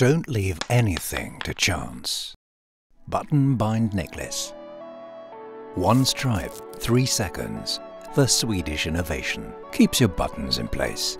Don't leave anything to chance. Button bind necklace. One stripe, three seconds. The Swedish innovation keeps your buttons in place.